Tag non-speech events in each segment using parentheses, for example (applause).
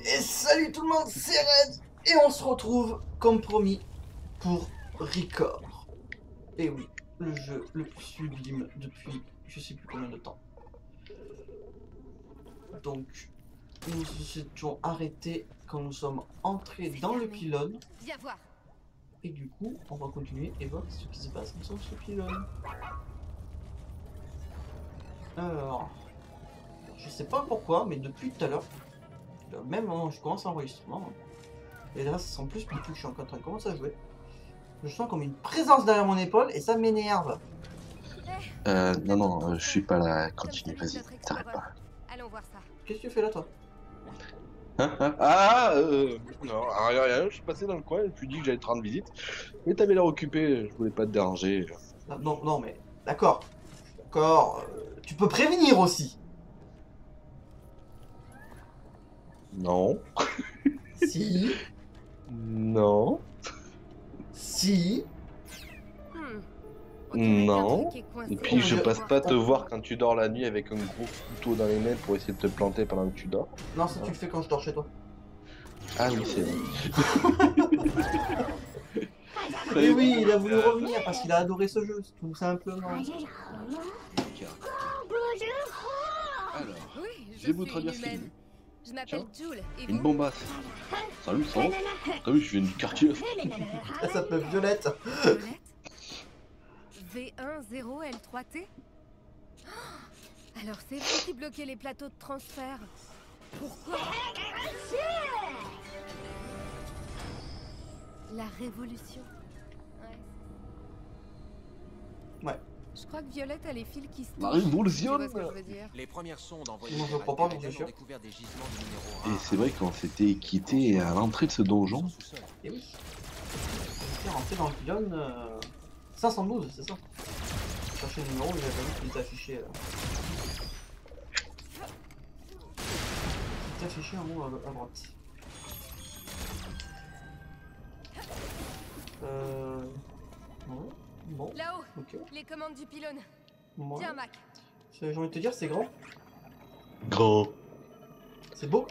Et salut tout le monde, c'est Red Et on se retrouve, comme promis, pour Record. Et oui, le jeu le plus sublime depuis je sais plus combien de temps. Donc, nous nous étions arrêtés quand nous sommes entrés dans le pylône. Viens voir. Et du coup, on va continuer et voir ce qui se passe sur ce pylône. Alors, je sais pas pourquoi, mais depuis tout à l'heure, même quand je commence l'enregistrement, et là, ça sent plus depuis que je suis en train de commencer à jouer, je sens comme une présence derrière mon épaule et ça m'énerve. Euh, non, non, euh, je suis pas là. Continue, vas-y, t'arrêtes pas. Allons voir ça. Qu'est-ce que tu fais là, toi? Hein, hein? Ah, euh, non, rien, rien, je suis passé dans le coin et tu dis que j'allais te rendre visite. Mais t'avais l'air occupé, je voulais pas te déranger. Non, non, non, mais d'accord. D'accord. euh, tu peux prévenir aussi. Non. Si. Non. si. Hmm. Non. Et puis je passe pas te voir quand tu dors la nuit avec un gros couteau dans les mains pour essayer de te planter pendant que tu dors. Non, ça tu le fais quand je dors chez toi. Ah oui, c'est vrai. (laughs) Et oui, il a voulu revenir parce qu'il a adoré ce jeu, tout simplement. Alors, Oui, je je vais vous traduire ce. Je m'appelle Jules. Et Une bombasse. Salut, ça va T'as vu, je viens du quartier. (laughs) Elle s'appelle Violette. Violette V10L3T Oh, Alors c'est vous qui bloquez les plateaux de transfert. Pourquoi? La révolution. Ouais. Ouais. Je crois que Violette a les fils qui se veux dire Les premières sondes envoyées Moi, je crois pas, sûr. ont découvert des gisements de minéraux Et rares. c'est vrai qu'on s'était quitté à l'entrée de ce donjon. Et oui. On rentré dans le pylône euh, 512, c'est ça Chercher le numéro, il a pas vu qu'il était affiché. Là. Il est affiché en haut à, à droite. Euh. ouais, Bon, Là-haut, les commandes du pylône. Bon, Tiens, Mac. J'ai envie de te dire, c'est grand, Grand. c'est beau.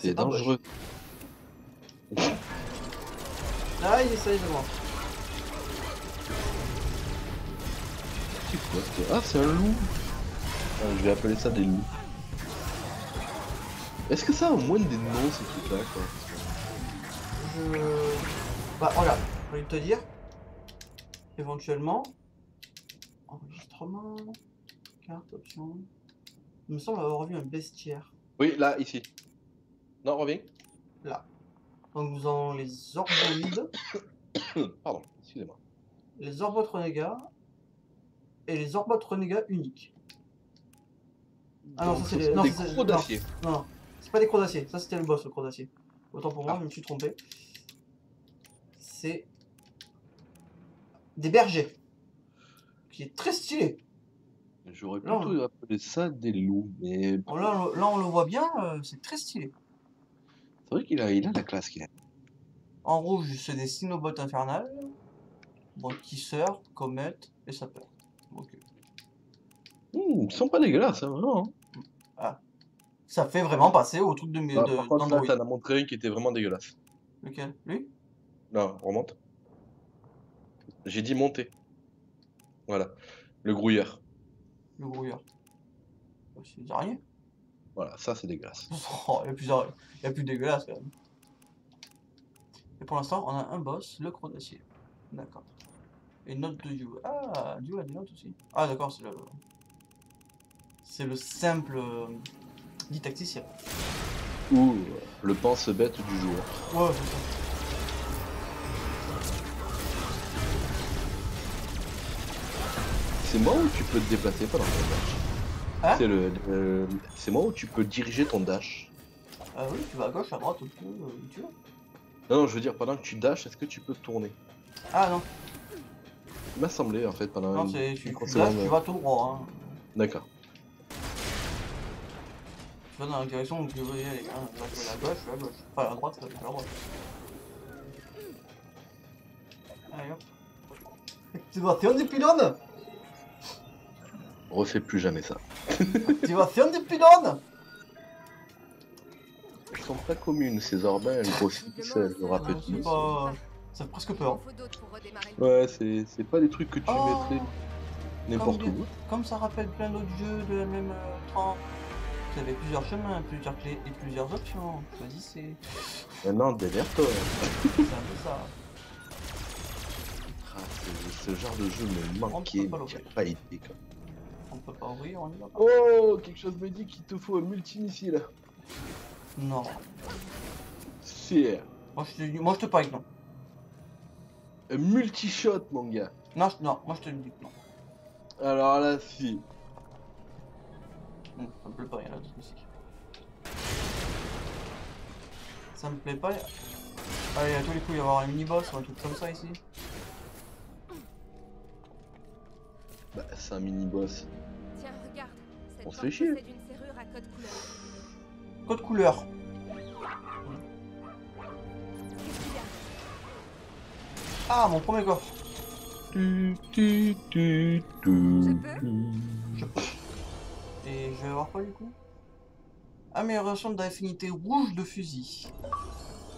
C'est dangereux. Ah, il essaye de moi. C'est quoi ça Ah, c'est un loup. Ah, je vais appeler ça des loups. Est-ce que ça a au moins des noms, ces trucs-là, quoi? Je. Bah, regarde, j'ai envie de te dire. Éventuellement. Enregistrement. Carte, option. Il me semble avoir vu un bestiaire. Oui, là, ici. Non, reviens. Là. Donc nous avons les orboïdes, (coughs) Pardon, excusez-moi. les orbotes renégats et les orbotes renégats uniques. Ah non, Donc, ça, c'est les- non, des crocs non. d'acier. Non, non, c'est pas des crocs d'acier, ça c'était le boss le croc d'acier. Autant pour moi, Ah. je me suis trompé. C'est des bergers. Qui est très stylé. J'aurais plutôt appelé ça des loups, mais Bon, là, on- là, on le voit bien, euh, c'est très stylé. c'est vrai qu'il a, il a la classe qu'il a. En rouge, c'est des cynobots infernales. Bon, tisseurs, comètes et sapeurs. Ok. Hum, ils sont pas dégueulasses, hein, vraiment. hein. Ça fait vraiment passer au truc de, Ah, de, par contre, là, d'Android. t'en as montré un qui était vraiment dégueulasse. Lequel? Lui? Non, remonte. J'ai dit monter. Voilà. Le grouilleur. Le grouilleur. Oh, C'est des araignées Voilà, ça c'est dégueulasse. (laughs) Oh, il y a plus, ara- il y a plus dégueulasse quand même. Et pour l'instant, on a un boss, le croc d'acier. D'accord. Et une note de Dieu. Ah, Dieu a des notes aussi. Ah, d'accord, c'est le. C'est le simple. euh, dit tacticien. Ou le pense-bête du joueur. Ouais, c'est ça. C'est moi où tu peux te déplacer pendant ton dash Hein C'est le, le- c'est moi où tu peux diriger ton dash. Ah oui, tu vas à gauche, à droite, tu veux. où tu veux. Non, non, je veux dire, pendant que tu dashes, est-ce que tu peux tourner Ah non, Il m'a semblé en fait pendant non, c'est. Tu, tu, tu vas tout droit. Hein. D'accord. Tu vas dans la direction où tu veux y aller. Hein. Là, tu vas à gauche, tu à gauche. Pas à droite, tu vas à droite. Allez hop. Activation du pylône Refais plus jamais ça. Activation du pylône Elles sont pas communes, ces orbins, elles grossissent, elles c'est pas. Ça fait presque peur. le Ouais, c'est c'est pas des trucs que tu Oh, mettrais n'importe où. Comme ça rappelle plein d'autres jeux de la même euh, trempe. Vous avez plusieurs chemins, plusieurs clés et plusieurs options. Choisissez. Maintenant, déverre-toi. (laughs) C'est un peu ça. Ah, ce, genre de jeu me manquait, pas pas quoi. On peut pas ouvrir, on y va. Oh, quelque chose me dit qu'il te faut un multimissile. Non. C'est Moi je te, moi, je te parie que non. un multi-shot, mon gars. Non, je- non, moi je te dis que non. Alors là, si. Ça me plaît pas, rien là-dessus aussi. Ça me plaît pas. Allez, à tous les coups, il va y avoir un mini-boss ou un truc comme ça ici. Bah, c'est un mini-boss. Tiens, regarde. Cette On se fait chier. possède une serrure à code couleur. Code Ah, mon premier coffre. Tu, tu, tu, tu, Je peux tu. Et je vais avoir quoi du coup? Amélioration d'affinité rouge de fusil.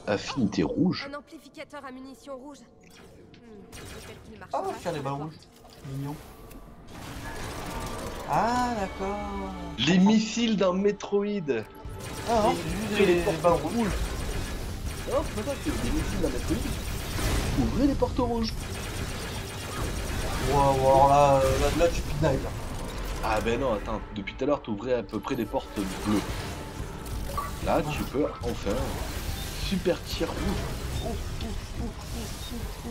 Affinité rouge. Un amplificateur à munitions rouges. Hmm, Ah, faire des balles rouges. Mignon. Ah, d'accord. Les missiles dans Metroid. Ah juste ouvrez des, les portes rouges. Non, c'est pas ça, c'est des missiles dans Metroid. Ouvrez les portes rouges. Wow, wow, alors là, euh, là, là tu pinailles là. Ah ben non, attends, depuis tout à l'heure, t'ouvrais à peu près des portes bleues. Là, tu peux enfin super tir rouge.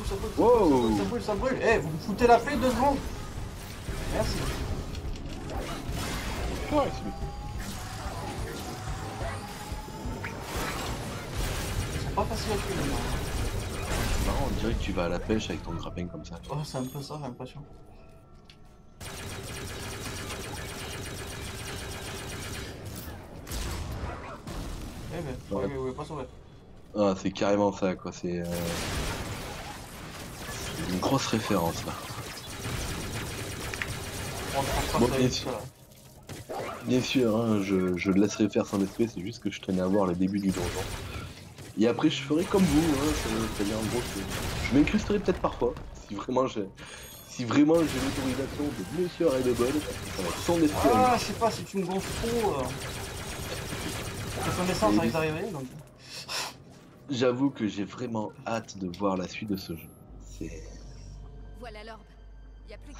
Ça brûle, ça Wow. brûle, ça brûle, ça brûle. Eh, vous me foutez la paix deux secondes. Merci. Ouais, Ils sont pas faciles à tuer c'est marrant, on dirait que tu vas à la pêche avec ton grappin comme ça. Oh, c'est un peu ça, j'ai l'impression. Eh ben, Ouais. ouais, ouais, pas sauvé. Ah, c'est carrément ça, quoi. C'est euh, c'est une grosse référence là. Bon, bien sûr. jusque-là. Bien sûr, hein, je, je le laisserai faire son esprit, c'est juste que je tenais à voir le début du donjon. Et après, je ferai comme vous, hein, c'est- c'est-à-dire en gros, que je m'incrusterai peut-être parfois, si vraiment j'ai si vraiment j'ai l'autorisation de Monsieur ça va être son esprit. Ah, je sais pas si tu me gonfles trop. Euh... Et- risque d'arriver, donc. J'avoue que j'ai vraiment hâte de voir la suite de ce jeu. C'est- Voilà l'orbe.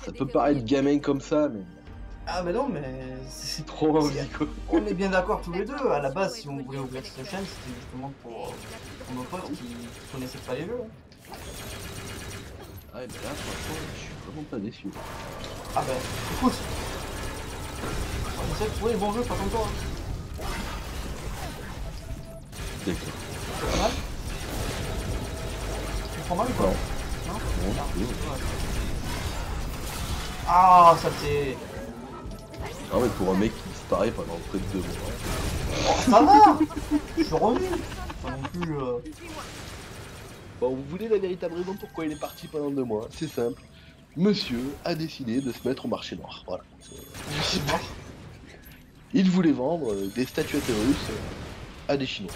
Ça peut paraître gamin comme ça, mais Ah, mais non, mais c'est trop envie quoi. On est bien d'accord tous les deux. À la base, si on voulait ouvrir cette chaîne, c'était justement pour, pour nos potes qui connaissaient pas les jeux. hein. Ah, mais là, franchement, je suis vraiment pas déçu. Ah ben, écoute. On essaie de trouver les bons jeux, pas comme toi. hein. D'accord. C'est pas mal? Tu prends mal ou quoi Non. Non? Bon, oui. ouais. Ah, ça c'est. Ah ouais, pour un mec qui disparaît pendant près de deux mois. Oh, ça va Je suis revenu Pas non plus. euh. Bon, vous voulez la véritable raison pourquoi il est parti pendant deux mois C'est simple. Monsieur a décidé de se mettre au marché noir. Voilà. Il voulait vendre euh, des statuettes russes euh, à des Chinois.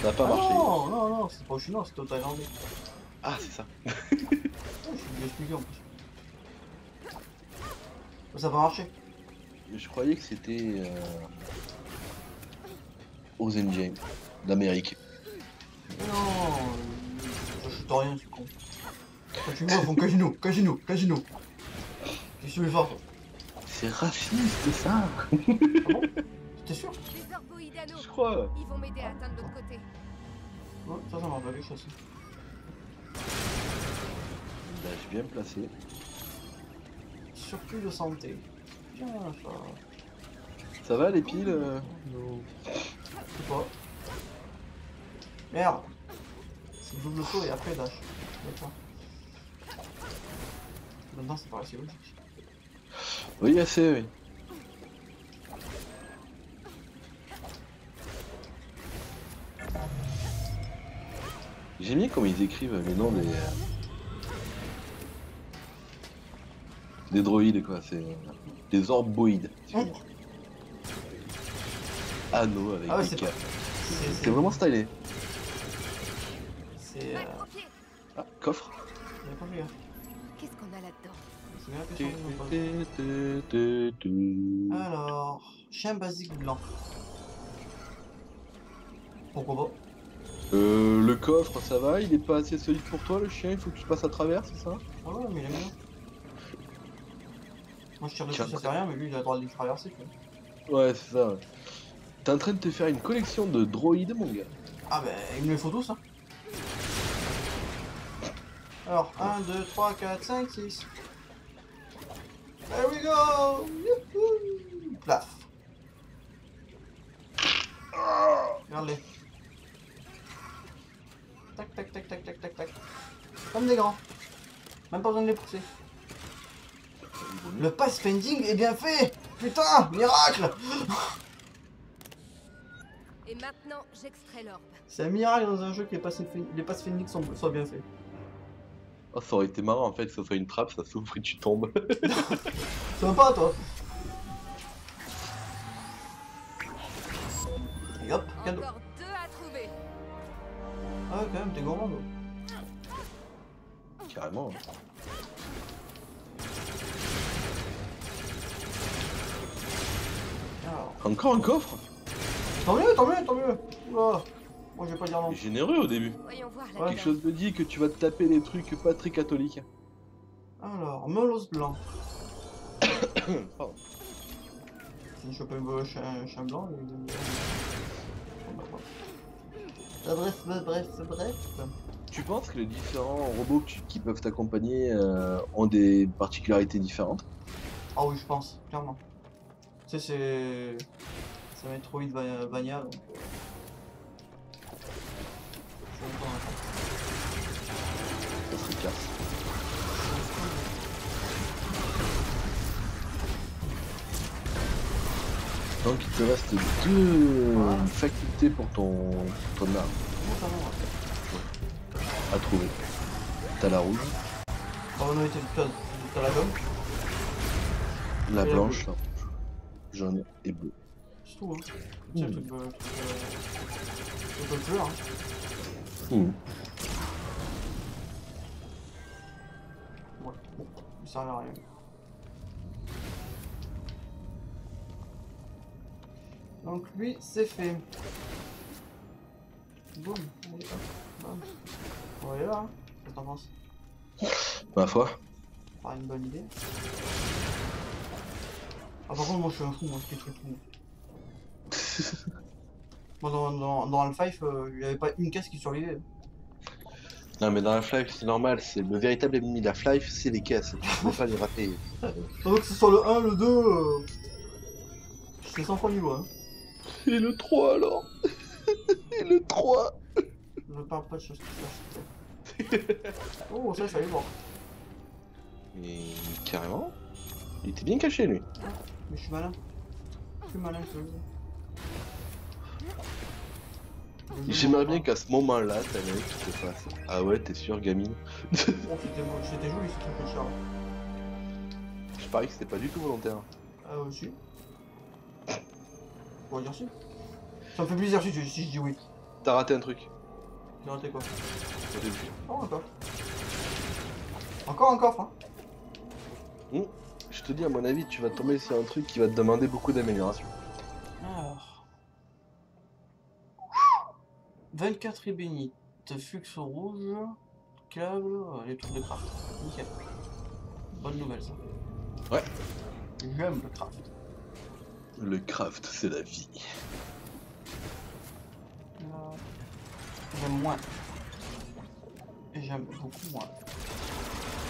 Ça n'a pas Ah marché. non, non, non, c'est pas au chinois, c'est au thaïlandais. Ah, c'est ça. Oh, je suis expliqué en plus. Ça va marcher. Je croyais que c'était euh... Ozen James d'Amérique. Non, je chute rien, c'est con. Quand tu vois, ils font casino, casino, casino. Qu'est-ce que tu veux faire toi? C'est raciste, ça T'es sûr? Les orboïdanos. Je crois. Ils vont m'aider à atteindre l'autre côté. Ouais, ça, ça marche pas quelque chose. Là, je viens me placer. Surplus de santé. Ça. Ça va les piles euh Je sais pas. Merde C'est double saut et après dash. D'accord. Maintenant c'est pas assez logique. Oui, assez, oui. J'aime bien comment ils écrivent les noms des. Des droïdes, quoi. C'est. Des orboïdes. Anneaux avec Ah ouais, des c'est vraiment stylé. C'est. Euh... Ah, coffre. hein. Qu'est-ce qu'on a là-dedans? Alors, chien basique blanc. Pourquoi pas? Euh, le coffre, ça va Il est pas assez solide pour toi, le chien Il faut que tu passes à travers, c'est ça? Ah ouais, mais il aime bien. Moi je tire dessus, ça fait rien, mais lui il a le droit de les traverser. Quoi. Ouais, c'est ça. T'es en train de te faire une collection de droïdes, mon gars. Ah bah, il me les faut tous, hein. Alors, 1, 2, 3, 4, 5, 6. There we go Youhou Plaf. Regarde-les. Tac, tac, tac, tac, tac, tac, tac. Comme des grands. Même pas besoin de les pousser. Le pass spending est bien fait Putain Miracle Et maintenant, j'extrais l'orbe. C'est un miracle dans un jeu que les passes, les passes spending sont- soient bien faits. Oh, ça aurait été marrant en fait que ça soit une trappe, ça s'ouvre et tu tombes. (laughs) Ça va pas toi Et hop, cadeau. Encore deux à trouver. Ah ouais quand même, t'es gourmand toi. Carrément. Encore un coffre tant mieux, tant mieux, tant mieux Oula. Moi je vais pas dire non. T'es généreux au début. Voyons voir Ouais. Quelque chose me dit que tu vas te taper des trucs pas très catholiques. Alors, melos blanc. (coughs) Pardon. Je chope un chien, blanc. Ah, Bref, bref, bref. Tu penses que les différents robots qui peuvent t'accompagner euh, ont des particularités différentes? Ah oui, je pense, clairement. Tu sais, c'est. Metroid Va- Vania donc. euh, je sais même pas comment Ça serait casse. Donc il te reste deux Voilà. facultés pour ton, ton arme ça ouais. à trouver. T'as la rouge, Ah ouais, non, t'as- la gomme, la blanche, la jaune et bleu. c'est tout, hein. Le truc, euh, euh, le truc bleu, hein. Hmm. Ouais, bon, il sert à rien. Donc lui, c'est fait. Boum, allez, hop, bam. On va aller là, hein. Qu'est-ce que t'en penses? Ma foi. Pas une bonne idée. Ah par contre moi je suis un fou, moi je suis très fou. (laughs) Moi dans, dans, dans Half-Life, euh, il n'y avait pas une caisse qui survivait. Non mais dans Half-Life c'est normal, c'est le véritable ennemi d'Half-Life, c'est les caisses, tu peux pas les rater. (laughs) Donc que ce soit le 1, le 2, euh... c'est 100 fois niveau hein. Et le 3 alors? (laughs) Et le 3 Je ne parle pas de choses qui se passent. Oh ça il fallait voir. Mais carrément Il était bien caché lui. Mais je suis malin. Je suis malin, je te J'aimerais bien qu'à ce moment-là, t'as un mec qui te fasse. Ah ouais, t'es sûr, gamine? Oh c'était joli ce truc de. Je parie que c'était pas du tout volontaire. Ah euh, si. On va dire si. Ça me fait plaisir si, je dis oui. T'as raté un truc J'ai raté quoi? Au début. Oh encore. Encore un coffre hein. Je te dis, à mon avis, tu vas tomber sur un truc qui va te demander beaucoup d'amélioration. Alors. 24 ébénites, flux rouge, câble, les trucs de craft. Nickel. Bonne nouvelle ça. Ouais. J'aime le craft. Le craft, c'est la vie. J'aime moins. Et j'aime beaucoup moins.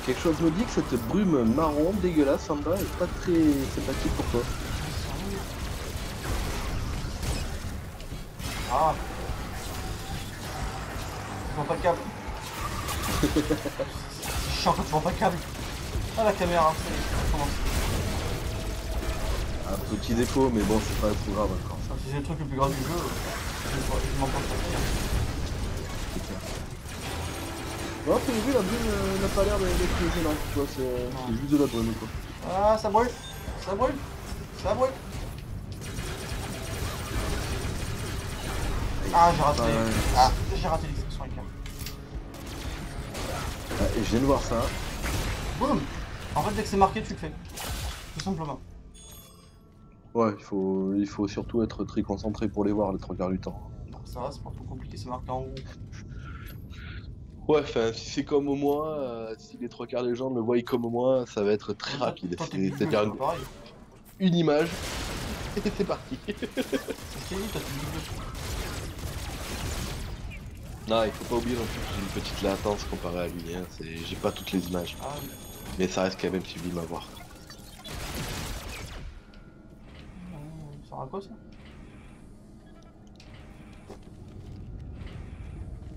Quelque chose me dit que cette brume marron dégueulasse en bas est pas très sympathique pour toi. Ah Je vois pas le câble. (laughs) Je suis en train de pas le câble. Ah la caméra, c'est-. Un petit défaut, mais bon, c'est pas trop grave encore. C'est le truc le plus grave du jeu. Je m'en pense pas. Bon, après, vu, la brume euh, n'a pas l'air d'être gênante, tu vois, c'est c'est juste de la brume, quoi. Ah ça brûle Ça brûle Ça brûle Ah, j'ai raté. Ah, j'ai raté l'extraction éclair. Ah, et je viens de voir ça. Boum En fait, dès que c'est marqué, tu le fais. Tout simplement. Ouais, il faut, il faut surtout être très concentré pour les voir les trois quarts du temps. Non, ça va, c'est pas trop compliqué, c'est marqué en haut. Ouais, enfin, si c'est comme moi, euh, si les trois quarts des gens le voient comme moi, ça va être très rapide. C'est-à-dire une image, et (laughs) c'est parti. Non, il faut pas oublier non plus que j'ai une petite latence comparée à lui. Hein. J'ai pas toutes les images, Ah, oui. mais ça reste quand même sublime à voir. Ça sert à quoi ça?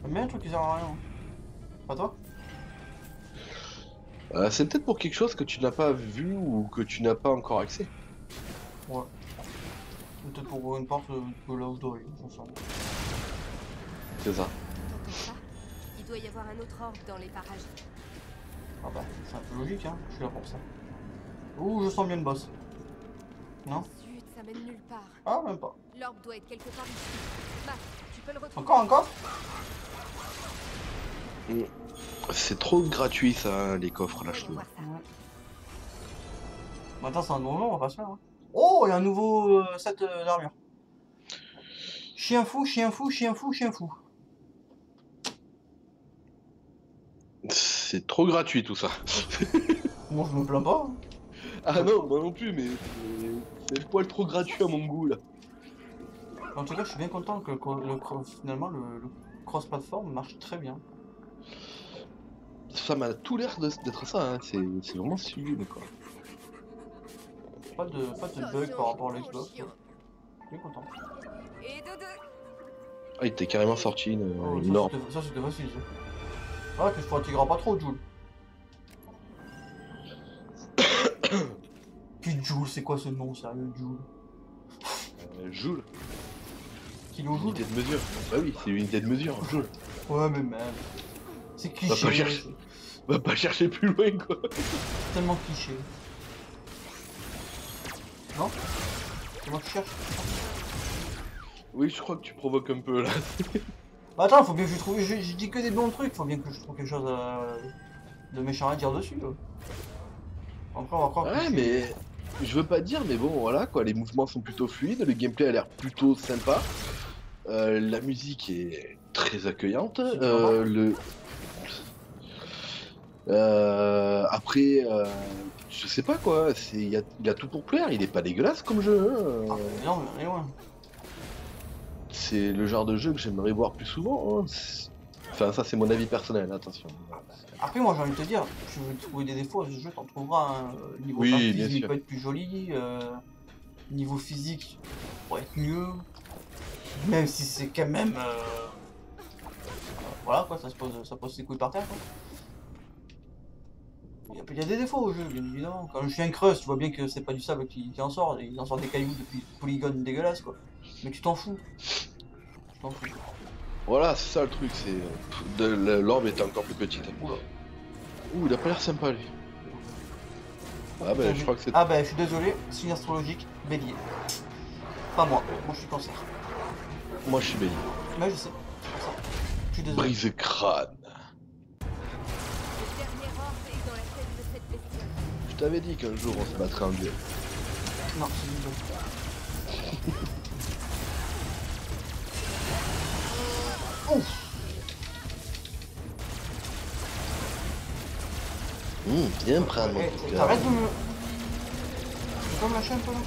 Bien un truc qui sert à rien. hein. Pas toi Euh, c'est peut-être pour quelque chose que tu n'as pas vu ou que tu n'as pas encore accès. Ouais. Ou Peut-être pour ouvrir une porte euh, que là où je dois aller. C'est ça. Il doit y avoir un autre orbe dans les parages. Ah bah, c'est un peu logique, hein, je suis là pour ça. Ouh, je sens bien le boss. Non Zut, ça mène nulle part. Ah, même pas. L'orbe doit être quelque part ici. Bah, tu peux le retrouver. Encore, encore C'est trop gratuit ça, les coffres là, je trouve. Maintenant, c'est un donjon, on va pas se faire. Hein. Oh, il y a un nouveau euh, set euh, d'armure. Chien fou, chien fou, chien fou, chien fou. C'est trop gratuit tout ça. (laughs) Moi, je me plains pas. hein. Ah non, moi non plus, mais c'est- le poil trop gratuit à mon goût là. En tout cas, je suis bien content que le, finalement le, le cross-platform marche très bien. Ça m'a tout l'air d'être ça, hein. c'est vraiment sublime quoi. Pas de, pas de bug par rapport à l'Xbox. ouais. Bien content. Et de deux. Ah, il était carrément sorti une, Oh, une c'était- ça, c'était facile. Ça. Ah, que je fatigueras pas trop, Jules. (coughs) Puis Jules, c'est quoi ce nom sérieux, Jules Euh, Joule, Kilo Jules unité de mesure. Bah oui, c'est l'unité de mesure, Joule. Ouais, mais même. C'est Va pas cliché. chercher. Va pas chercher plus loin quoi. tellement cliché. Non C'est moi qui cherche Oui, je crois que tu provoques un peu là. Bah attends, faut bien que je trouve. Je, je dis que des bons trucs, faut bien que je trouve quelque chose euh, de méchant à dire dessus. là. Après, on va croire que Ouais, mais je veux pas dire, mais bon, voilà quoi, les mouvements sont plutôt fluides, le gameplay a l'air plutôt sympa, euh, la musique est très accueillante, euh, le. Euh, après, euh, je sais pas quoi, il, a, il a tout pour plaire, il est pas dégueulasse comme jeu, hein, Ah, mais non, mais loin. c'est le genre de jeu que j'aimerais voir plus souvent. hein, Enfin, ça c'est mon avis personnel, attention. Après, moi j'ai envie de te dire, tu veux trouver des défauts à ce jeu, t'en trouveras. Hein. Niveau Oui, graphisme, il peut être plus joli. euh, niveau physique, il pourrait être mieux. Même si c'est quand même. euh, voilà quoi, ça se pose, ça pose ses couilles par terre quoi. Il y, a, des défauts au jeu, bien évidemment. Quand je suis un creuse, tu vois bien que c'est pas du sable qui, qui en sort, il en sort des cailloux depuis polygones dégueulasses quoi. Mais tu t'en fous. Tu t'en fous. Voilà, c'est ça le truc, c'est. L'orbe était encore plus petite. Oula. Ouh, il a pas l'air sympa lui. Ah bah, je crois que c'est. Ah bah je suis désolé, signe astrologique, bélier. Pas moi, moi je suis cancer. Moi je suis béni. Mais je sais. Je suis désolé. Brise crâne. T'avais dit qu'un jour on se battrait en duel. Non, c'est jeu. (laughs) Ouf Hum, viens prendre mon Eh, petit T'arrêtes gars. de me... Tu peux me lâcher un peu là?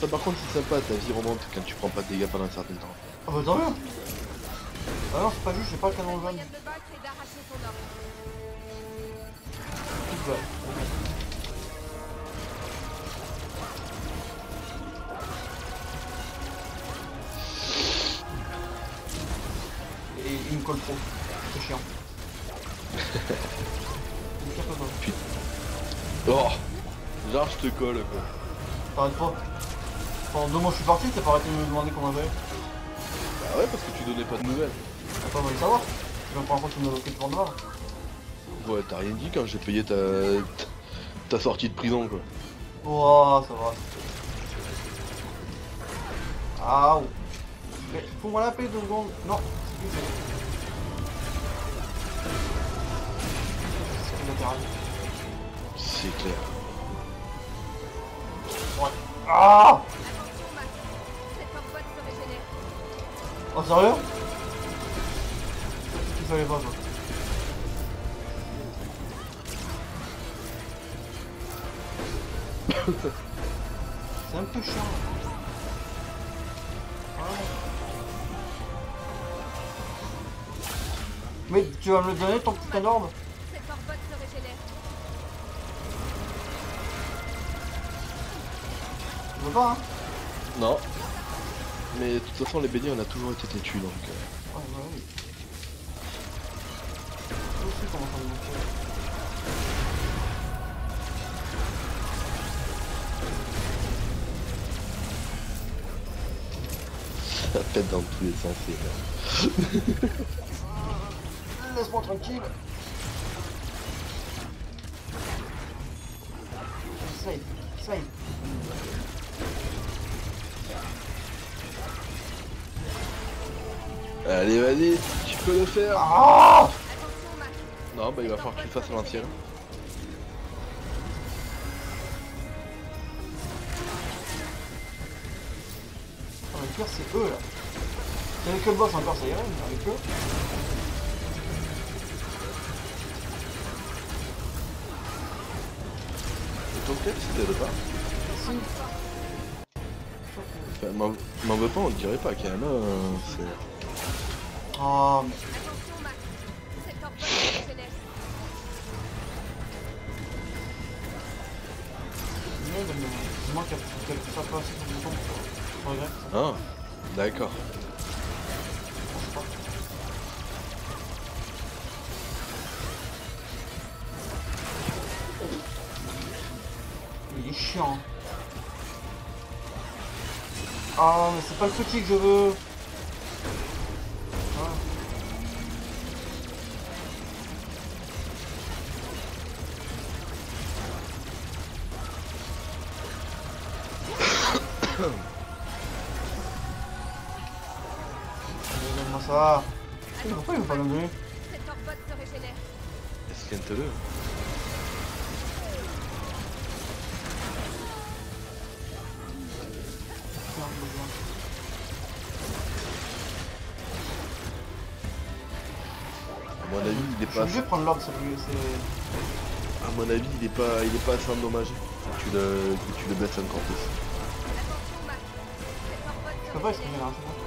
Ça par contre c'est sympa, ta vie remonte quand tu prends pas de dégâts pendant un certain temps. Ah bah tant mieux Ah non, c'est pas juste, j'ai pas le canon jaune. Et il me colle trop. C'est chiant. (laughs) Le doigt. Oh Genre je te colle quoi. T'arrêtes pas. Pendant deux mois je suis parti, t'as pas arrêté de me demander comment j'allais. Bah ouais parce que tu donnais pas de nouvelles. T'as pas envie de savoir. C'est la première fois que tu me que tu m'en demandes. Ouais, t'as rien dit quand j'ai payé ta... ta sortie de prison, quoi. Oh, ça va. Ah, oh. Mais faut-moi la paix deux secondes. Non, c'est clair. Ah Oh, sérieux Il fallait pas, quoi. C'est un peu chiant. Ah. Mais tu vas me le donner ton putain d'orbe. Tu veux pas, hein Non. Mais de toute façon, les béliers, on a toujours été têtus, donc... euh, Ouais, bah oui. Je sais comment ça me. Ça pète dans tous les sens, c'est... (laughs) Laisse-moi tranquille. Save, save. Allez, vas-y, tu peux le faire. Non, bah il va falloir que tu le fasses à l'ancienne. Ah, le pire c'est eux là. Si avec le boss encore ça irait, mais avec eux. Et ton tête, si t'aides pas Si. Enfin, m'en veux pas, on dirait pas qu'il y en a un, c'est... Oh mais. Pas assez. Je regrette. Ah, d'accord. Sais pas. Il est chiant. Ah mais c'est pas le petit que je veux. Donne-moi ça. Mais Pourquoi il veut pas régénère. Esquinte-le. À mon avis, il est Je pas... obligé de prendre l'ordre, c'est... c'est- À mon avis, il est pas, il est pas assez endommagé. Que tu le, que tu le baisses encore plus. Je peux pas exprimer régénère. là, c'est bon.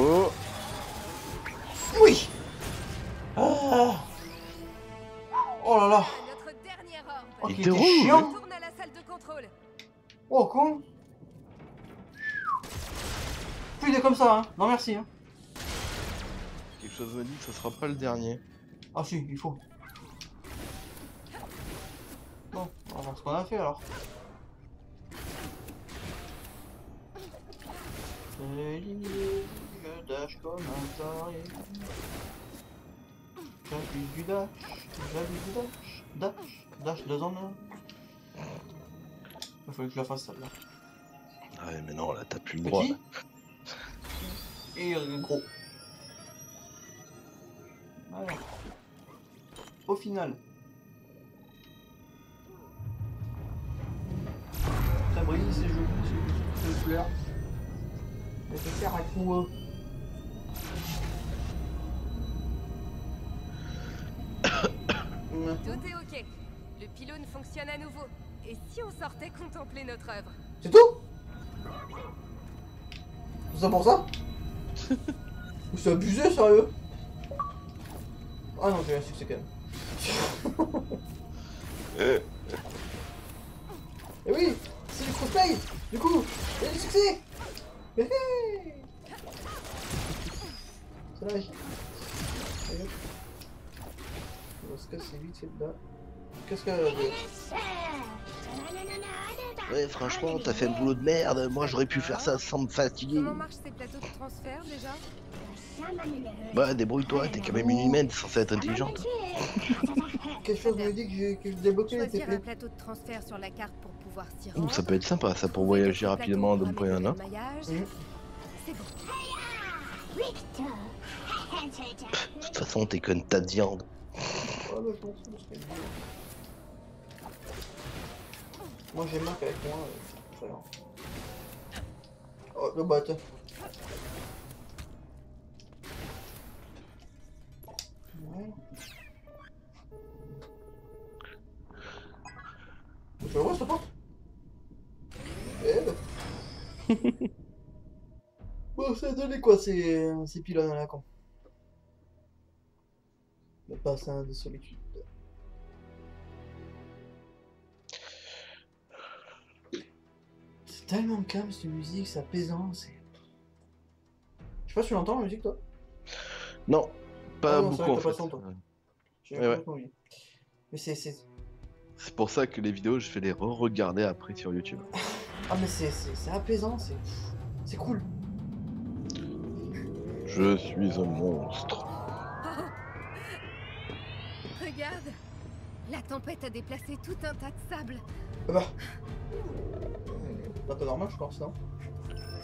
Oh Oui Ah Oh là là. Oh, Il était chiant contrôle. Oh, con Plus des comme ça, hein Non, merci, hein Quelque chose me dit que ce sera pas le dernier. Ah si, il faut. Bon, on va voir ce qu'on a fait, alors. C'est dash comme un taré. J'abuse du dash, j'abuse du dash, dash, dash deux en un. Il fallait que je la fasse celle-là. Ouais, mais non, là, t'as plus le droit. Petit là. et euh, gros. Voilà. Au final. Ça brille, c'est joli, c'est clair. Mais c'est clair à coup. Tout est ok. Le pylône fonctionne à nouveau. Et si on sortait contempler notre œuvre C'est tout Tout ça pour ça (laughs) C'est abusé, sérieux Ah non, j'ai un succès quand même. (laughs) Et oui C'est du crossplay Du coup, il y a du succès Vite fait de là. Qu'est-ce dit Ouais, franchement, t'as fait un boulot de merde. Moi, j'aurais pu faire ça sans me fatiguer. Comment marchent ces plateaux de transfert déjà Bah, débrouille-toi, t'es quand même une humaine, t'es censée être intelligente. (laughs) Quelque chose me dit que j'ai que je débloquais les un TP. plateau de transfert sur la carte pour pouvoir s'y Ouh, rendre. ça peut être sympa, ça, pour voyager rapidement d'un point à un autre. C'est. De toute façon, t'es qu'un tas de viande. Ah bah je m'en fous, c'est. Moi j'ai Marc avec moi, euh, très bien. Oh le bot. Ouais. Tu le vois cette porte Eh bah. (laughs) Bon ça a donné quoi ces, ces pylônes là con? Le bassin de solitude. C'est tellement calme cette musique, c'est apaisant, c'est. Je sais pas si tu l'entends la musique toi? Non, pas Ah non, beaucoup en fait. Ouais, ouais. Mais c'est. c'est- pour ça que les vidéos, je vais les re-regarder après sur YouTube. Ah mais c'est apaisant, c'est. C'est cool. Je suis un monstre. Regarde La tempête a déplacé tout un tas de sable. Ah bah. Pas pas normal je pense, non?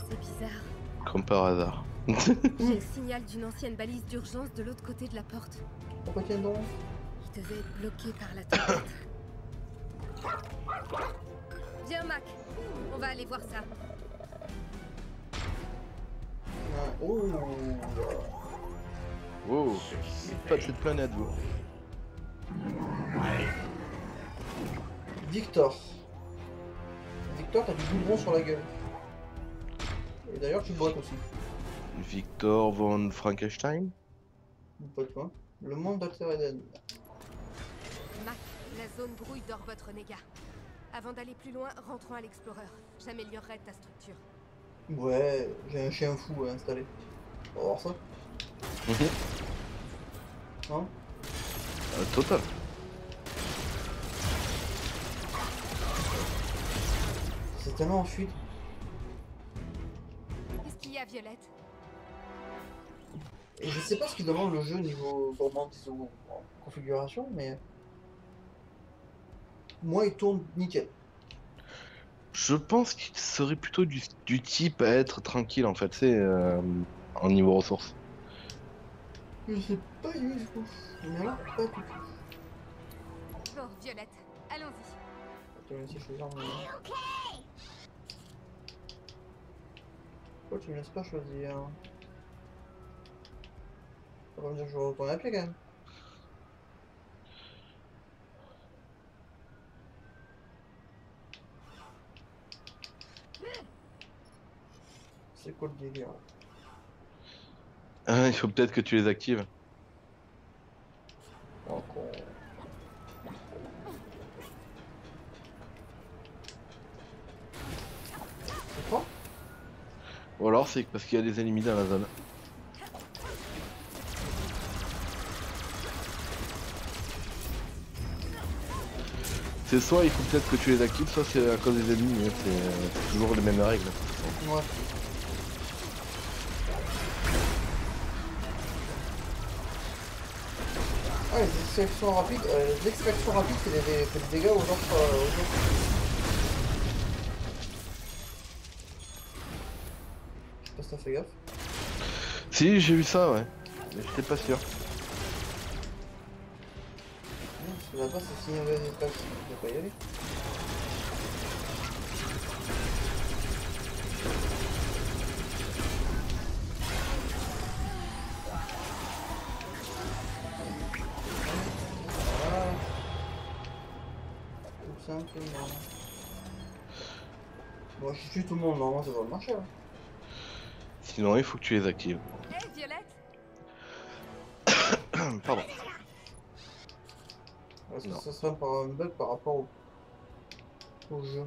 C'est bizarre. Comme par hasard. J'ai le (laughs) signal d'une ancienne balise d'urgence de l'autre côté de la porte. Pourquoi tiens donc Il devait être bloqué par la tempête. Viens Mac, on va aller voir ça. Ah, Oh Wow, pas de cette planète, vous. Victor. Victor, t'as du goudron sur la gueule. Et d'ailleurs, tu boites aussi. Victor von Frankenstein Ou Pas toi. Le monde d'Alter Eden. Mac, la zone grouille d'Orbot Renégat. Avant d'aller plus loin, rentrons à l'Explorer. J'améliorerai ta structure. Ouais, j'ai un chien fou à installer. On va voir ça. Hein? Euh, Total. C'est tellement en fuite. Qu'est-ce qu'il y a, Violette? Et je sais pas ce qu'il demande le jeu niveau gourmandise configuration, mais. Moi, il tourne nickel. Je pense qu'il serait plutôt du, du type à être tranquille en fait, c'est euh, en niveau ressources. Je sais pas du tout. Mais là, pas du tout. Bon, Violette, allons-y. Si je choisir mon. Pourquoi tu me laisses pas choisir Ça va me dire que je vais retourner appeler quand même. C'est quoi le délire Ah, il faut peut-être que tu les actives. Ou alors c'est parce qu'il y a des ennemis dans la zone. C'est soit il faut peut-être que tu les actives, soit c'est à cause des ennemis, hein, c'est euh, c'est toujours les mêmes règles. Ah, les extractions rapides, euh, les extractions rapides fait des, fait des dégâts aux autres. euh, aux autres. Je sais pas si t'as fait gaffe. Si, j'ai vu ça, ouais. Mais j'étais pas sûr. Non, Parce que là-bas, c'est signé avec des espaces. Je vais pas y aller. Tout le monde, normalement ça va marcher. hein. Sinon, il faut que tu les actives. Hé, Violette (coughs) Pardon. Est-ce que ça serait par un bug par rapport au, au jeu?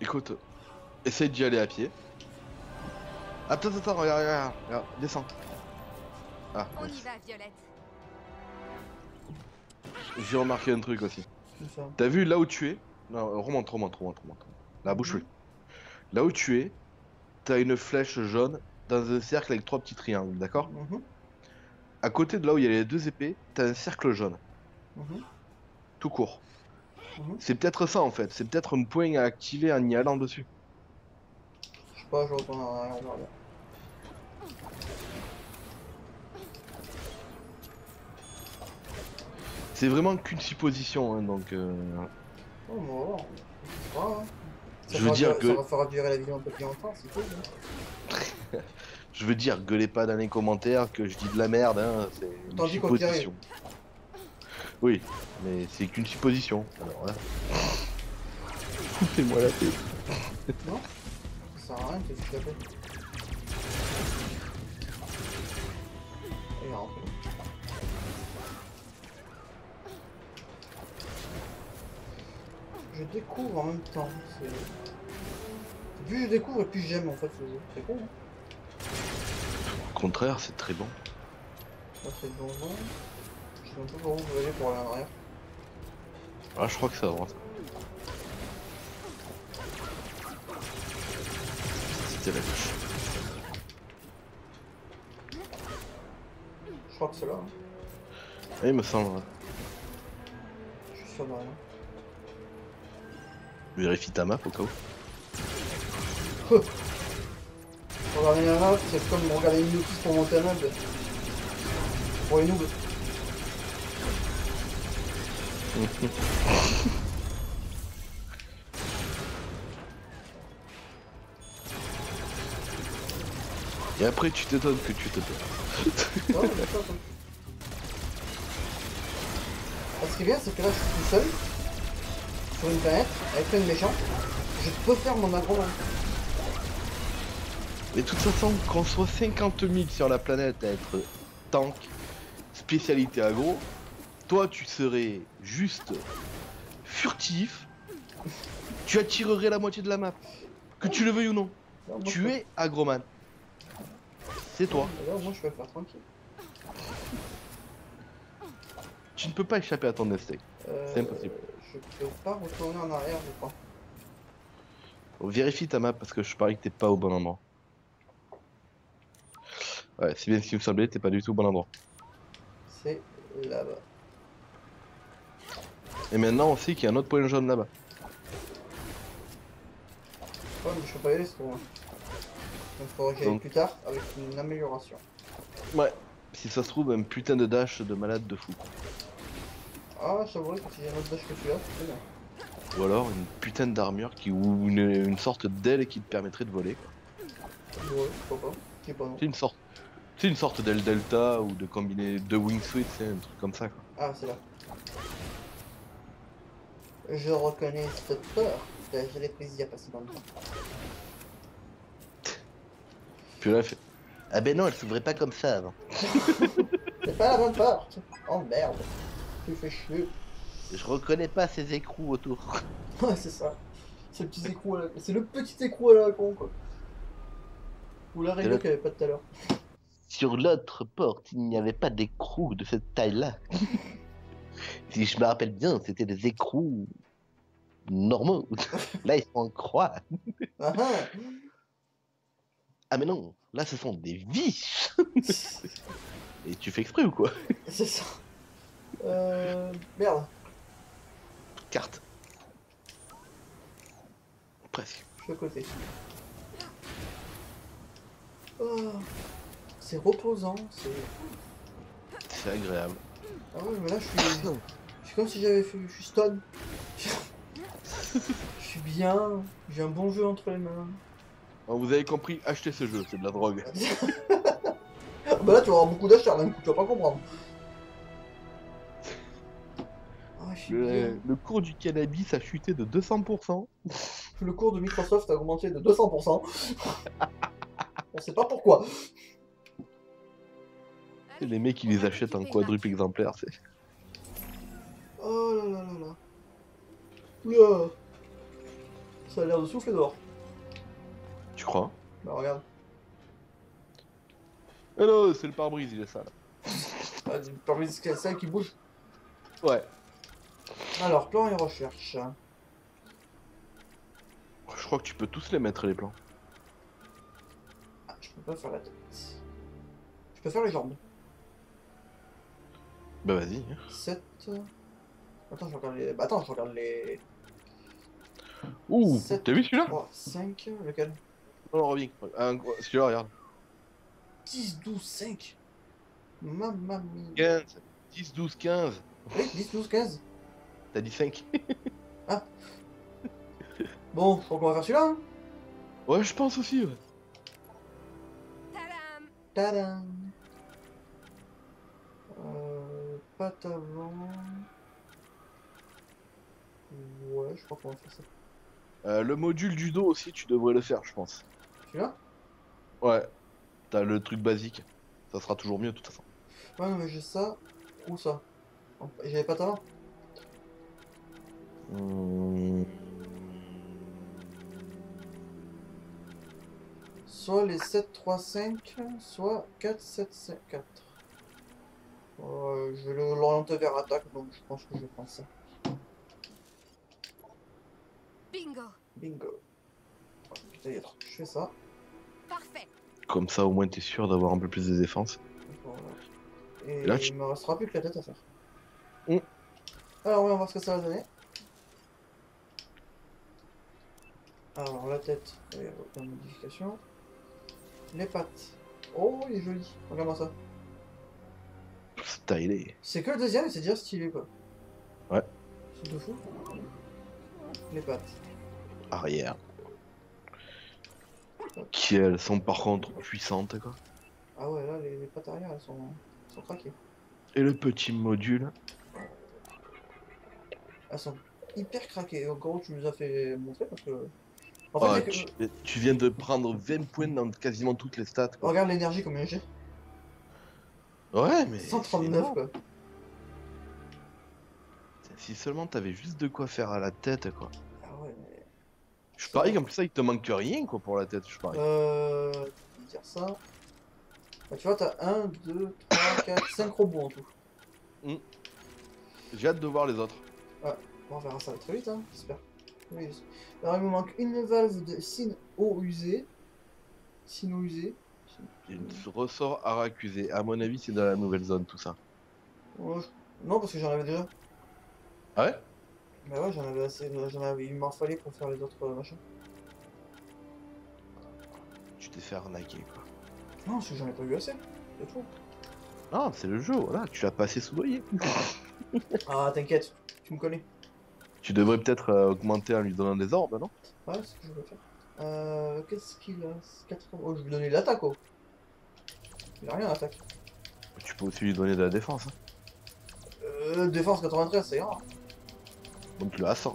Écoute, essaye d'y aller à pied. Attends, attends, attends, regarde, regarde, regarde, descends. Ah, On y va, Violette. j'ai remarqué un truc aussi. T'as vu là où tu es? Non, euh, remonte, remonte, remonte, remonte. Là, bouge plus. Là où tu es, t'as une flèche jaune dans un cercle avec trois petits triangles, d'accord Mhm, À côté de là où il y a les deux épées, t'as un cercle jaune, mhm, tout court. mhm. C'est peut-être ça en fait, c'est peut-être un point à activer en y allant dessus. Je sais pas, je retourne en arrière. C'est vraiment qu'une supposition, hein, donc... euh, Oh, mais on va voir. On va voir, hein. Ça Je veux dire durer- que- Ça fera durer la vidéo un peu plus longtemps, c'est cool. hein. (laughs) Je veux dire, gueulez pas dans les commentaires que je dis de la merde, hein, c'est une supposition. Oui, mais c'est qu'une supposition. Alors là... Foutez-moi la tête. Ça sert à rien, qu'est-ce que tu Je découvre en même temps. c'est- Plus je découvre et plus j'aime en fait ce jeu. C'est con. Hein Au contraire, c'est très bon. Là c'est le donjon. Je sais même pas par où je vais aller pour aller en arrière. Ah, je crois que ça avance. C'était la gauche. Je crois que c'est là. Hein. Ah, il me semble. Je suis sûr de rien. Vérifie ta map au cas où. Regarder la map, c'est comme regarder une notice pour monter un meuble. Pour les noobs. (laughs) Et après, tu t'étonnes que tu te perds. Ouais, ok. (laughs) Ah, ce qui est bien, c'est que là, je suis tout seul, sur une planète, avec plein de méchants. Je peux faire mon agro. hein. Mais de toute façon, qu'on soit 50 000 sur la planète à être tank, spécialité agro, toi tu serais juste furtif, tu attirerais la moitié de la map. Que tu le veuilles ou non, moi, tu es agroman. C'est toi. Moi, je peux faire tranquille. Tu ne peux pas échapper à ton destin. Euh, C'est impossible. Je peux pas retourner en arrière, je crois. Vérifie ta map parce que je parie que t'es pas au bon endroit. Ouais, c'est bien ce qui me semblait, t'es pas du tout au bon endroit. C'est là-bas. Et maintenant on sait qu'il y a un autre point jaune là-bas. Ouais, mais je peux pas y aller, c'est trop loin. Donc, faudrait que j'aille Donc- plus tard avec une amélioration. Ouais. Si ça se trouve, un putain de dash de malade de fou. Ah, c'est vrai que j'ai un dash que celui-là, c'est bien. Ou alors une putain d'armure qui ou une, une sorte d'aile qui te permettrait de voler. quoi. Ouais, pourquoi pas. Qui est pas non. C'est une sorte. C'est une sorte d'aile delta ou de combiné de wingsuit, c'est un truc comme ça quoi. Ah, c'est là. Je reconnais cette peur. Je l'ai prise il y a pas si longtemps. Puis là, elle fait. Ah ben non, elle s'ouvrait pas comme ça avant. (laughs) C'est pas la bonne porte. Oh merde. Je reconnais pas ces écrous autour. (laughs) Ouais, c'est ça. C'est le petit écrou à la... C'est le petit écrou à la con, quoi. Ou la règle le- qu'il n'y avait pas tout à l'heure. Sur l'autre porte, il n'y avait pas d'écrous de cette taille-là. (laughs) si je me rappelle bien, c'était des écrous normaux. (laughs) Là, ils sont en croix. Ah ah Ah mais non, là, ce sont des vis. Et tu fais exprès ou quoi? C'est ça. Euh... Merde. Carte. Presque. Je suis à côté. Oh. C'est reposant, c'est... C'est agréable. Ah ouais, mais là, je suis... C'est comme si j'avais fait... Je suis stun. (laughs) je suis bien. J'ai un bon jeu entre les mains. Vous avez compris, achetez ce jeu, c'est de la drogue. (laughs) Ah bah là, tu vas avoir beaucoup d'achats d'un coup, tu vas pas comprendre. Le, cours du cannabis a chuté de 200%. Le cours de Microsoft a augmenté de 200%. On sait pas pourquoi. Et les mecs, ils les achètent en quadruple exemplaire. C'est... Oh là là là là. Oula. Ça a l'air de souffler dehors. Tu crois? Bah regarde. Ah non, c'est le pare-brise, il est sale. Ah, parmi les celles qui bougent. Ouais. Alors, plan et recherche. Je crois que tu peux tous les mettre, les plans. Ah, je peux pas faire la tête. Je peux faire les jambes. Bah vas-y. 7. Attends, je regarde les. Bah, attends, je regarde les. Ouh, t'as vu celui-là? 3, 5. Lequel? Non, non, reviens. Ah, celui-là, regarde. 10, 12, 5. Mamma mia. 15, 10, 12, 15. Oui, 10, 12, 15. T'as dit 5 (laughs) Bon, je crois qu'on va faire celui-là. Hein Ouais, je pense aussi, ouais. Tadam Tadam. Euh. Avant. Ouais, je crois qu'on va faire ça. Euh, le module du dos aussi, tu devrais le faire, je pense. Celui-là? Ouais. T'as le truc basique. Ça sera toujours mieux, de toute façon. Ouais, non, mais j'ai ça. Ou ça. J'avais pas avant. Mmh. Soit les 7, 3, 5, soit 4, 7, 5, 4. Euh, je vais l'orienter vers attaque, donc je pense que je vais prendre ça. Bingo Bingo. Putain, il y a trop. Je fais ça. Parfait Comme ça, au moins, t'es sûr d'avoir un peu plus de défense. Voilà. Et Là, tu- il me restera plus que la tête à faire. Mm. Alors, oui, on va voir ce que ça va donner. Alors, la tête, il y a aucune modification. Les pattes. Oh, il est joli. Regarde-moi ça. Stylé. C'est que le deuxième, et c'est déjà stylé, quoi. Ouais. C'est de fou. Les pattes. Arrière. Qui, elles, sont par contre puissantes, quoi. Ah ouais, là, les, les pattes arrière, elles sont, elles sont craquées. Et le petit module. Elles sont hyper craquées. En gros, tu nous as fait montrer parce que... En fait, Ah, dès que- tu, tu viens de prendre 20 points dans quasiment toutes les stats, quoi. regarde l'énergie comme j'ai. Ouais, mais. c'est 139, énorme. quoi. Si seulement t'avais juste de quoi faire à la tête, quoi. Ah ouais, mais... Je parie qu'en plus, ça, il te manque rien, quoi, pour la tête, je parie. Euh... je vais dire ça... Bah, tu vois, t'as 1, 2, 3, 4, 5 robots en tout. J'ai hâte de voir les autres. On verra ça très vite, hein, j'espère. Oui. Alors, il me manque une valve de Sin-O usé. Sino usé. Il ressort à accusé. À mon avis, c'est dans la nouvelle zone, tout ça. Ouais, je- Non, parce que j'en avais déjà. Ah ouais? Bah ouais, j'en avais assez. J'en avais... Il m'en fallait pour faire les autres euh, machins. Tu t'es fait arnaquer, quoi. Non, parce que j'en ai pas eu assez. C'est tout. Ah, c'est le jeu, voilà, tu l'as passé sous l'oeil. Ah, t'inquiète, tu me connais. Tu devrais peut-être euh, augmenter en lui donnant des orbes, non? Ouais, c'est ce que je vais faire. Euh, qu'est-ce qu'il a? 80... Oh, je vais lui donner l'attaque, oh. Il a rien l'attaque. Tu peux aussi lui donner de la défense. Hein. Euh, défense 93, c'est rare. Donc tu l'as à 100.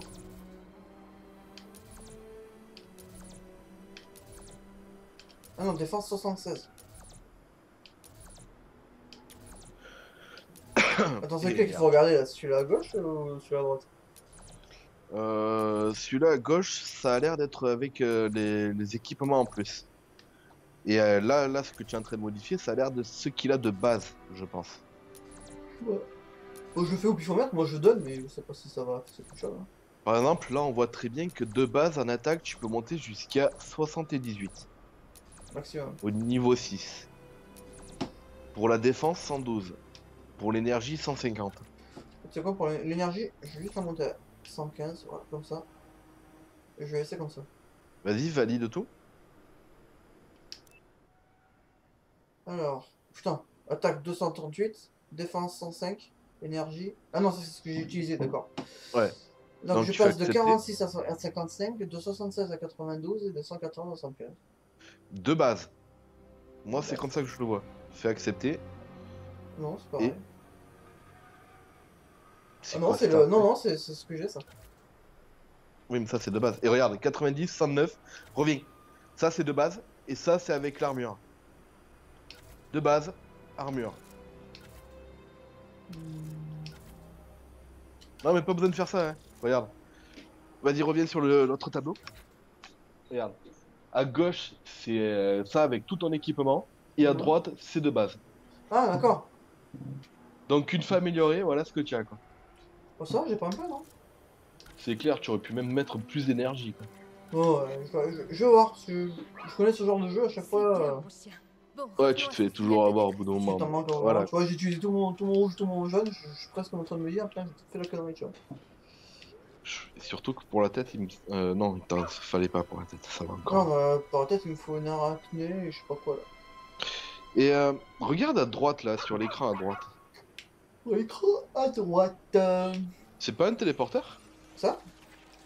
Ah non, défense 76. (coughs) Attends, c'est lequel qu'il faut regarder là? Celui-là à gauche ou celui-là à droite? Euh, Celui-là à gauche, ça a l'air d'être avec euh, les, les équipements en plus. Et euh, là, là, ce que tu es en train de modifier, ça a l'air de ce qu'il a de base, je pense. Ouais. Bon, je le fais au pifomètre, moi je donne, mais je sais pas si ça va. C'est. Hein. Par exemple, là, on voit très bien que de base, en attaque, tu peux monter jusqu'à 78 Maximum. au niveau 6. Pour la défense, 112. Pour l'énergie, 150. Tu sais quoi, pour l'énergie, je vais juste la monter à 115, voilà, comme ça. Je vais laisser comme ça. Vas-y, valide tout. Alors, putain, attaque 238, défense 105, énergie. Ah non, ça c'est ce que j'ai utilisé, d'accord. Ouais. Donc, Donc, je passe de accepter. 46 à so- à 55, de 76 à 92 et de 114 à 115. De base. Moi, c'est comme ça que je le vois. Fais accepter. Non, c'est. C'est Ah non, c'est le... non, non, c'est ce que j'ai, ça. Oui, mais ça c'est de base. Et regarde, 90, 109, reviens. Ça c'est de base, et ça c'est avec l'armure. De base, armure. Non mais pas besoin de faire ça, hein. Regarde. Vas-y, reviens sur l'autre tableau. Regarde. À gauche, c'est euh, ça avec tout ton équipement, et à droite, c'est de base. Ah, d'accord. Donc une fois amélioré, voilà ce que tu as quoi. Bon, ça, j'ai pas un peu, non C'est clair, tu aurais pu même mettre plus d'énergie quoi. Bon, ouais, je, vais- je- je vais voir, je connais ce genre de jeu, à chaque fois... euh, Ouais, tu te fais toujours avoir au bout d'un moment. Voilà. voilà. Tu vois, j'ai utilisé tout mon, tout mon rouge, tout mon jaune, je, je suis presque en train de me dire, putain, j'ai fait la connerie, tu vois. Surtout que pour la tête, il me... euh, non, il t'en fallait pas pour la tête, ça va encore. Non, bah, par la tête, il me faut une arachné et je sais pas quoi, là. Et euh, regarde à droite là, sur l'écran à droite. L'écran à droite. C'est pas un téléporteur? Ça?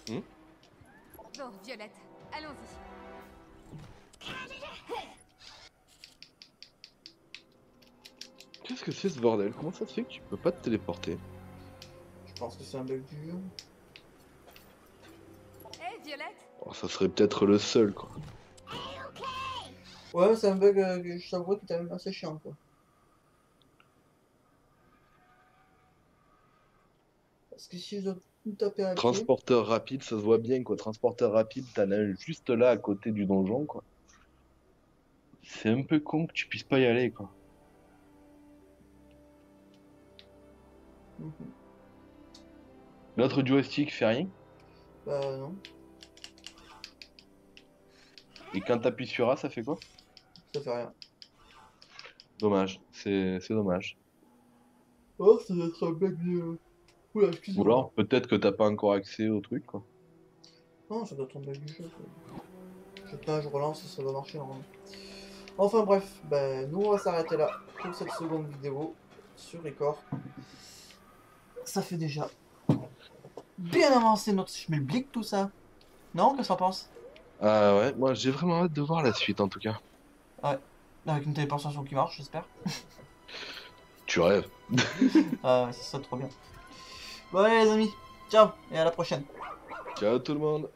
Bon, Violette, allons-y. Qu'est-ce que c'est ce bordel? Comment ça se fait que tu peux pas te téléporter? Je pense que c'est un bug du jeu. Hé, Violette Oh, Ça serait peut-être le seul quoi. Ouais, c'est un bug, euh, que je t'avoue, qui est quand même assez chiant, quoi. Si je à. Transporteur rapide, ça se voit bien quoi. Transporteur rapide, t'en as un juste là à côté du donjon quoi. C'est un peu con que tu puisses pas y aller quoi. Mhm. L'autre joystick fait rien? Bah non, Et quand t'appuies sur A, ça fait quoi? Ça fait rien. Dommage, c'est c'est dommage. Oh, ça doit être un bug de... Oula, Ou alors peut-être que t'as pas encore accès au truc quoi. Non, ça doit bug du jeu. Je pas, je relance et ça doit marcher normalement. Enfin bref, ben nous on va s'arrêter là pour cette seconde vidéo sur Record. Ça fait déjà bien avancé notre schmilblick tout ça. Non, qu'est-ce que t'en penses? Ah ouais, moi j'ai vraiment hâte de voir la suite en tout cas. Avec une téléportation qui marche, j'espère. Tu rêves. (laughs) Ah ouais, ça serait trop bien. Bon allez les amis, ciao et à la prochaine. Ciao tout le monde.